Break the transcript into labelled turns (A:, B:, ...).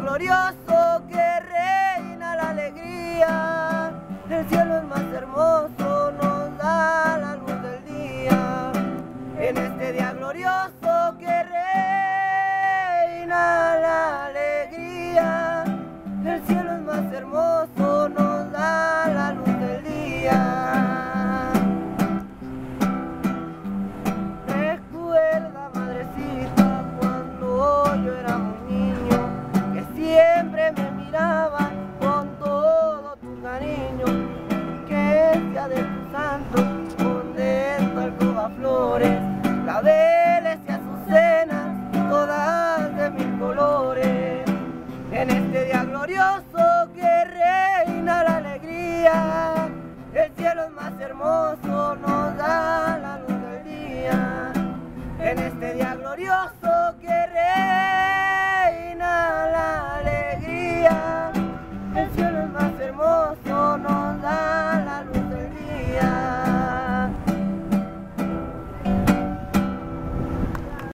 A: glorioso que reina la alegría, el cielo es más hermoso, nos da la luz del día. En este día glorioso que reina claveles y azucenas, todas de mil colores. En este día glorioso que reina la alegría, el cielo es más hermoso, nos da la luz del día. En este día glorioso